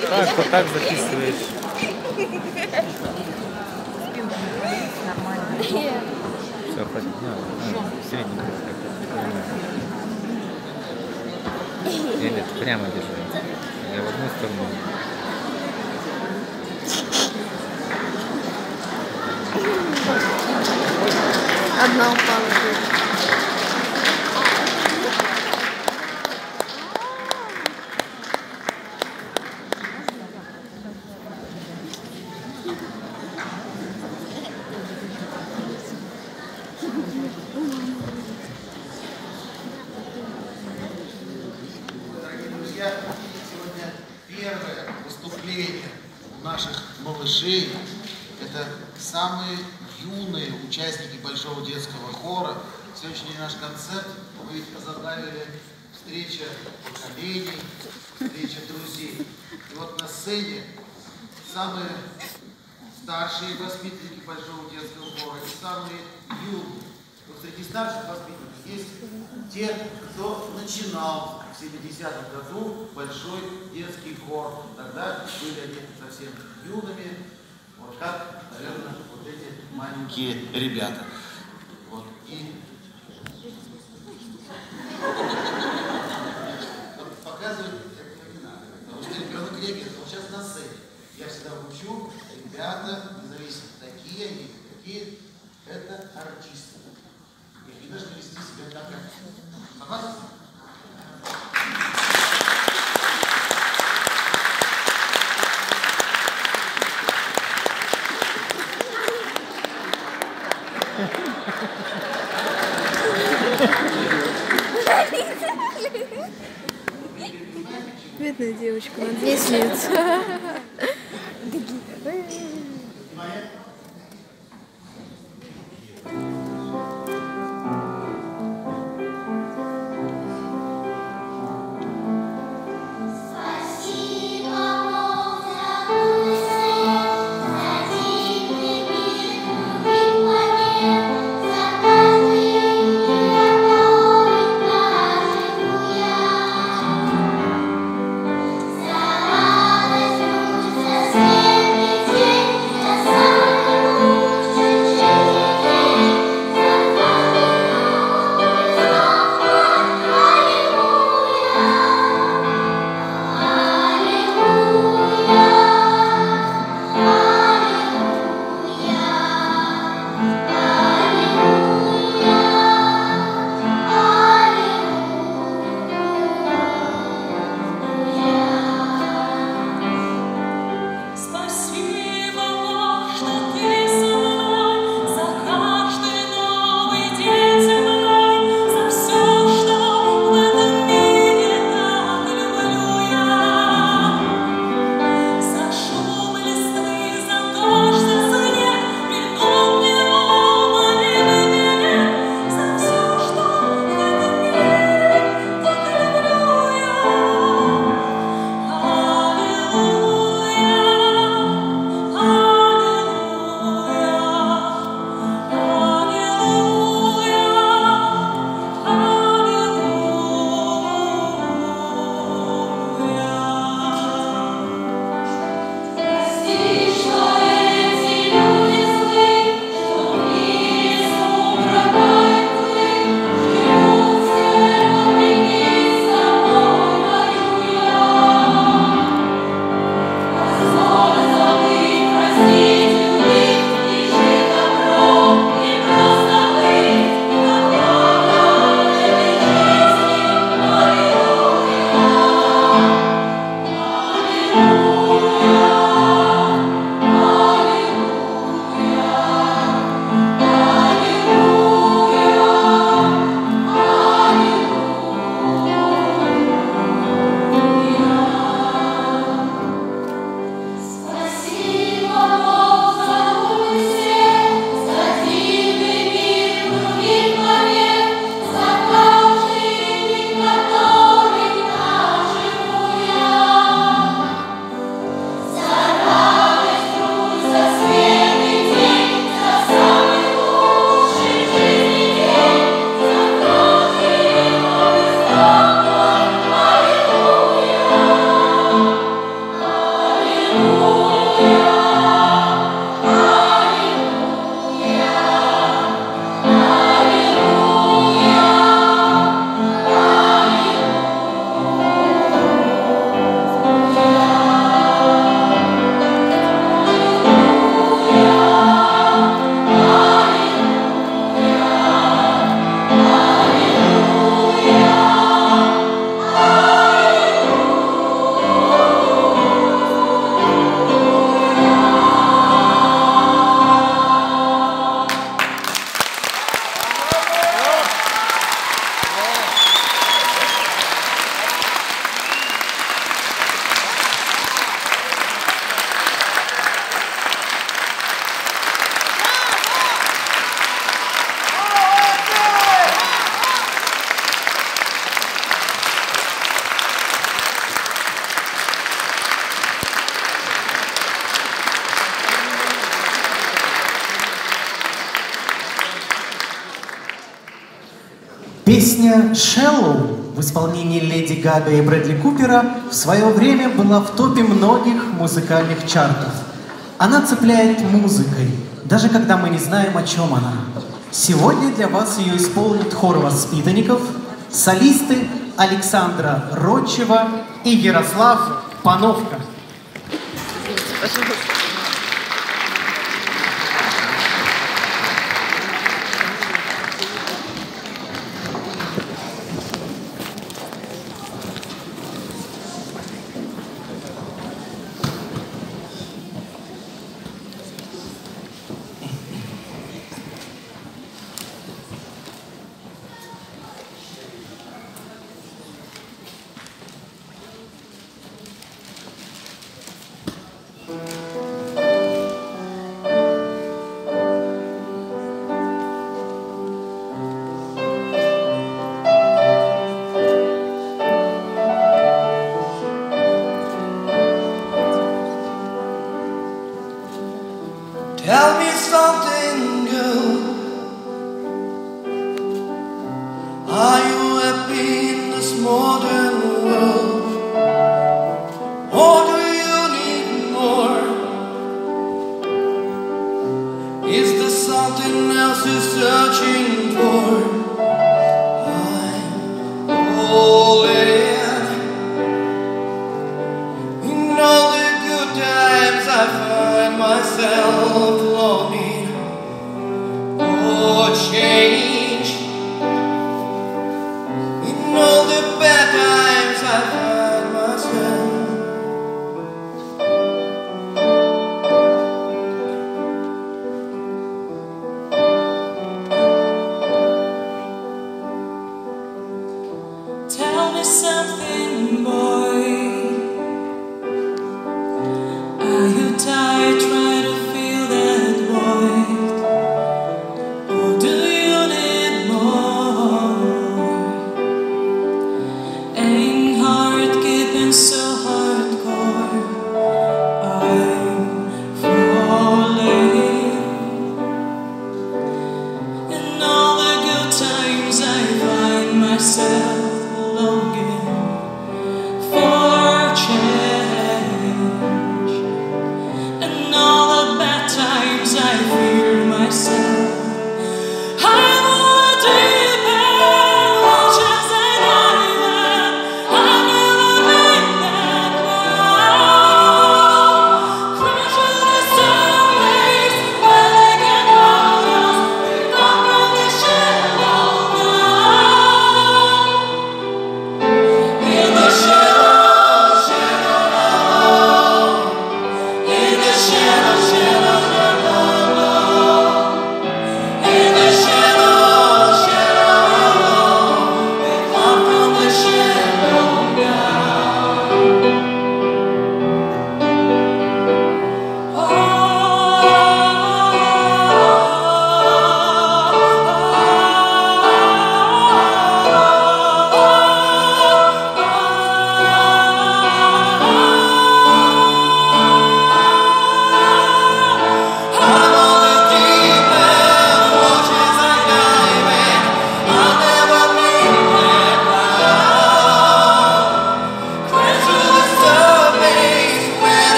Вот так, вот так записываешь. Все, хватит. Ну, ну, средненько. Или прямо держи. Я в одну сторону. Одна упала. Дорогие друзья, сегодня первое выступление наших малышей. Это самые юные участники Большого детского хора. Сегодняшний наш концерт мы ведь озаглавили встреча поколений, встреча друзей. И вот на сцене самые старшие воспитанники Большого детского хора и самые юные. Вот среди старших воспитанников есть те, кто начинал в 70-м году Большой детский хор. Тогда были они совсем юными, вот как, наверное, вот эти маленькие ребята. Вот. И вот показывать этого не надо, потому что ребенок ребенок, он сейчас на сцене. Я всегда учу, ребята, независимо, такие они, какие, это артисты. И они должны вести себя так, как Согласны? Бедная девочка, на 10 лет. Thank you. Oh. Песня «Shallow» в исполнении Леди Гага и Брэдли Купера в свое время была в топе многих музыкальных чартов. Она цепляет музыкой, даже когда мы не знаем, о чем она. Сегодня для вас ее исполнит хор воспитанников, солисты Александра Родчева и Ярослав Пановка. Пожалуйста. Or do you need more? Is there something else you're searching for? I'm falling. In all the good times I find myself longing for change.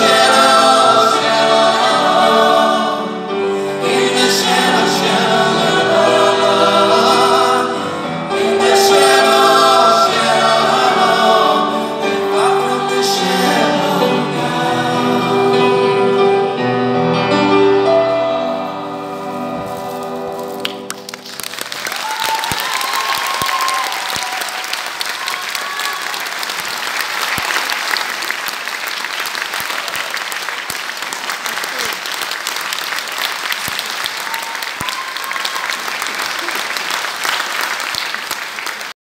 Nation.